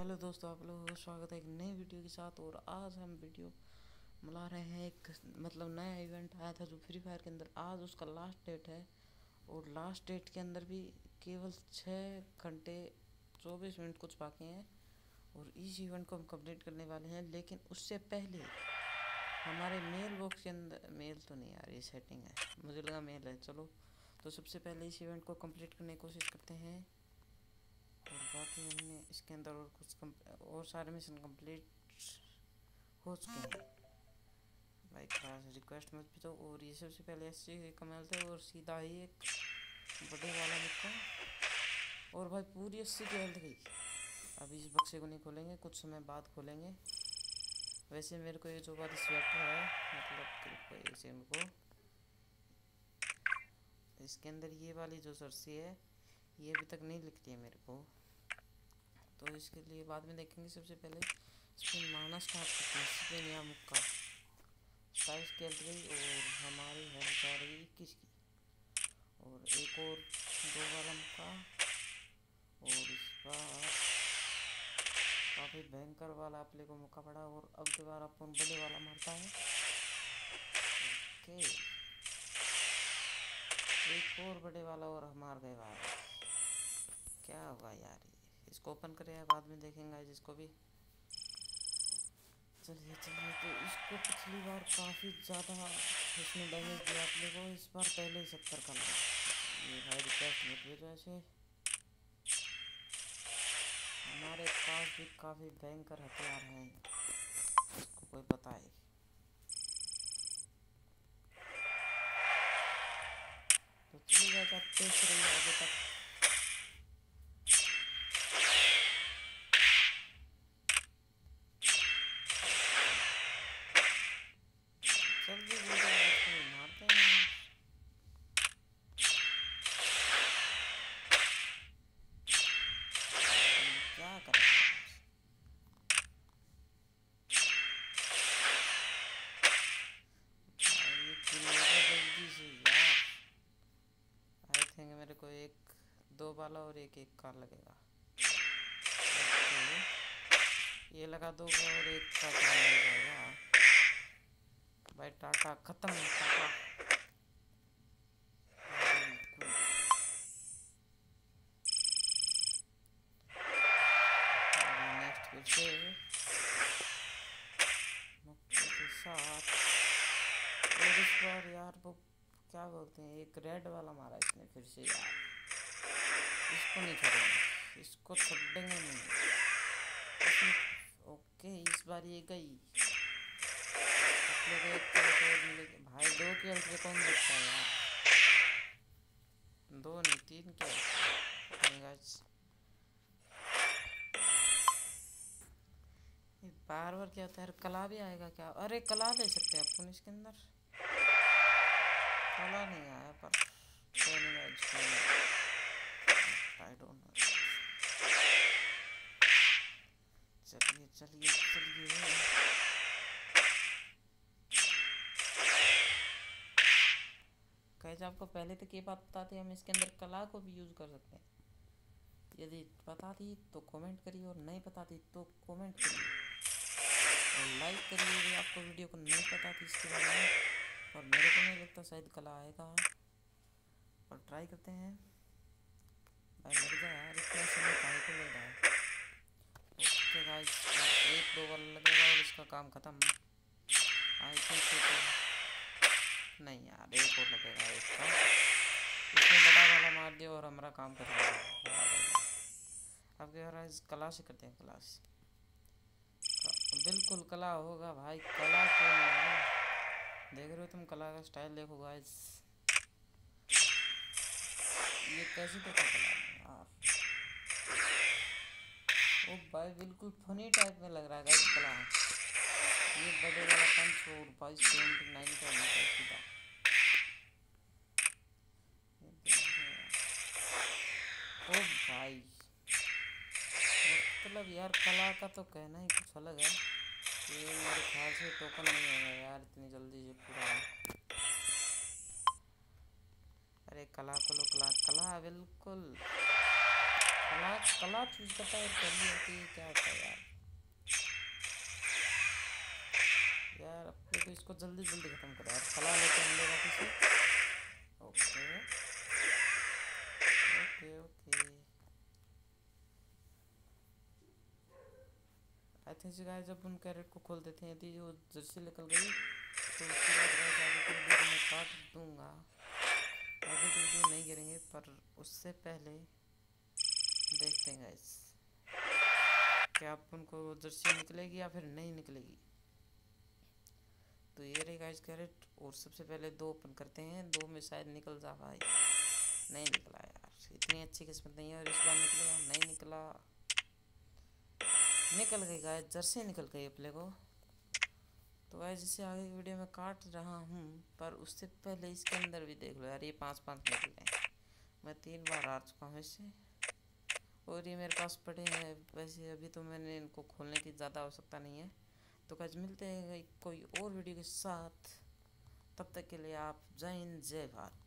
Hello दोस्तों, आप लोगों का स्वागत है एक नई वीडियो के साथ। और आज हम वीडियो मिला रहे हैं एक मतलब नया इवेंट आया था जो फ्री फायर के अंदर। आज उसका लास्ट डेट है। और लास्ट डेट के अंदर भी केवल छः घंटे चौबीस मिनट कुछ बाकी हैं। और इस इवेंट को हम कंप्लीट करने वाले हैं। लेकिन उससे पहले हमारे मेल बॉक्स के अंदर मेल तो नहीं आ रही सेटिंग है। मुझे लगा मेल है। चलो तो सबसे पहले इस इवेंट को कंप्लीट करने की कोशिश करते हैं। और बाकी हमने इसके अंदर और कुछ और सारे मिशन कंप्लीट हो चुके हैं भाई क्लास रिक्वेस्ट मत भी तो और ये सबसे पहले एस सी कमल थे और सीधा ही एक बड़े वाला निकला और भाई पूरी अस्सी की हेल्थ गई। अभी इस बक्से को नहीं खोलेंगे, कुछ समय बाद खोलेंगे। वैसे मेरे को ये जो वाली स्वेटर है मतलब इनको इसके अंदर ये वाली जो सरसी है, ये अभी तक नहीं लिखती है मेरे को। तो इसके लिए बाद में देखेंगे सबसे पहले स्पिन मारना स्टार्ट करते हैं। स्पिन या मुक्का सताइस खेल गई और हमारी हेल्थ जा रही इक्कीस की। और एक और दो वाला मुक्का, और इस बार काफ़ी भयंकर वाला अपने को मौका पड़ा और अब के बार अपन बड़े वाला मारता है। ओके। एक और बड़े वाला और मार गए वाला क्या हुआ यार इसको ओपन करें बाद में देखेंगे जिसको भी। चलिए चलिए तो इसको पिछली बार काफ़ी ज़्यादा इसने डैमेज दिया अपने को। इस बार पहले ही सत्तर का लगा ये भाई रिक्वेस्ट मत भेजो ऐसे। हमारे पास भी काफ़ी भयंकर हथियार हैं। इसको कोई बताए। तो चलिए आप देख रही आगे तक। दो वाला और एक एक का लगेगा। ये लगा दो और एक का काम जाएगा। भाई टाटा, खत्म यार वो क्या बोलते हैं? एक रेड वाला मारा इसने फिर से यार। इसको नहीं छोड़ेंगे। इसको छोड़ेंगे नहीं। ओके, इस बार ये गई। को भाई, दो के से कौन देखता है यार? दो नहीं, तीन क्या बार बार क्या होता है? कला भी आएगा क्या? अरे, कला ले सकते हैं अपन इसके अंदर। कला नहीं आया पर। आई डोंट नो चलिए चलिए चलिए। कैसे आपको पहले तक ये बात थी हम इसके अंदर कला को भी यूज़ कर सकते हैं। यदि पता थी तो कमेंट करिए, और नहीं पता थी तो कमेंट करिए। और लाइक करिए, यदि आपको वीडियो को नहीं पता थी इसके बारे में। और मेरे को नहीं लगता, शायद कला आएगा। और ट्राई करते हैं। लग जा यार इतना समय काहे को लग रहा ओके गाइस एक दो बार लगेगा और इसका काम ख़त्म। आई थिंक तो नहीं यार, एक और लगेगा एक का इसने बड़ा वाला मार दिया और हमारा काम कर दिया अब क्या रहा क्लास ही करते हैं क्लास बिल्कुल कला होगा भाई, कला क्यों नहीं देख रहे हो तुम कला का स्टाइल देखो गाइस ये कैसे तो कला ओ भाई बिल्कुल फनी टाइप में लग रहा है गाइस कला ये बड़े वाला पंच और भाई सेवेंटी नाइन का मीटर सीधा। ओ भाई। मतलब यार कला का तो कहना ही कुछ अलग है। ये मेरे ख्याल से टोकन नहीं होगा यार, इतनी जल्दी से पूरा अरे कला तो कलो कला कला, बिल्कुल। कला कला चूज़ करता है, पहली होती है क्या होता है यार? यार, अपने को इसको जल्दी जल्दी खत्म करो यार। कला लेके हम लोग किसी okay. Okay okay. I think see guys जब उन कैरेट को खोल देते हैं, यदि वो जर्सी निकल गई तो उसके बाद मैं काट दूँगा। पर उससे पहले देखते हैं गाइस क्या आप उनको जर्सी निकलेगी या फिर नहीं निकलेगी? तो ये रही गाइस कैरेट और सबसे पहले दो ओपन करते हैं। दो में शायद निकल जा भाई। नहीं निकला यार। इतनी अच्छी किस्मत नहीं है और इस बार निकलेगा। नहीं निकला। निकल गई गाय जर्सी निकल गई अपने को। तो गाय जिसे आगे की वीडियो में काट रहा हूँ, पर उससे पहले इसके अंदर भी देख लो यार, ये पाँच पाँच निकल गए। मैं तीन बार आ चुका हूँ इससे और ये मेरे पास पड़े हैं, वैसे अभी तो मैंने इनको खोलने की ज़्यादा आवश्यकता नहीं है। तो कज मिलते हैं कोई और वीडियो के साथ। तब तक के लिए आप जय हिंद, जय भारत।